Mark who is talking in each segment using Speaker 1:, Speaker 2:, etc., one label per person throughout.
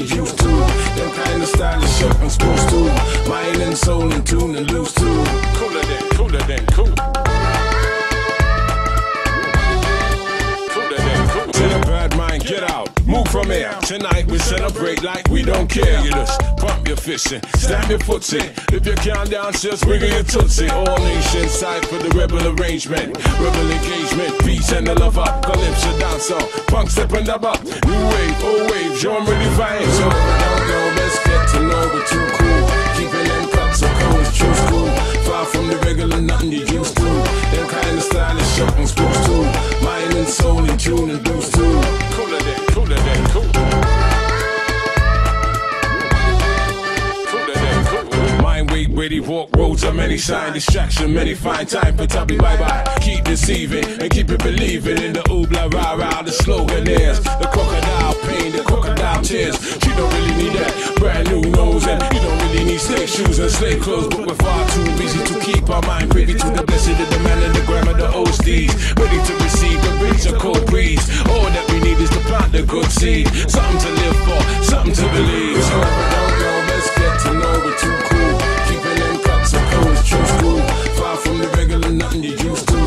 Speaker 1: you too. used. Them kind of stylish shit I'm supposed to. Mind and soul in tune and loose too. Cooler than, cooler than cool. get out. Move from here. Tonight we celebrate like we don't care. You just pump your fist and stamp your foot in. If you can't dance, just wiggle your tootsie. All nations side for the rebel arrangement. Rebel engagement, peace and the love up. Calypso dancer, punk stepping up up. New wave, old wave, genre nothing you used to. Them kind of stylish, something supposed to. Mind and soul in tune and boost too. Cooler than, cooler than cool. Cooler than cool. Mind weight, witty walk, roads are many sign, distraction, many find time, but tell me bye bye. Keep deceiving and keep it believing in the oobla rah rah. The slogan is and slave clothes, but we're far too busy to keep our mind privy to the blessed, the demand, and the grammar, the old steeds. Ready to receive the rich or cold breeze. All that we need is to plant the good seed, something to live for, something to believe. Don't know, get to know we're too cool. Keeping them and true. Far from the regular, nothing you used to.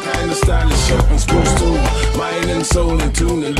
Speaker 1: Kind of stylish, and supposed to. Mind and soul in tune and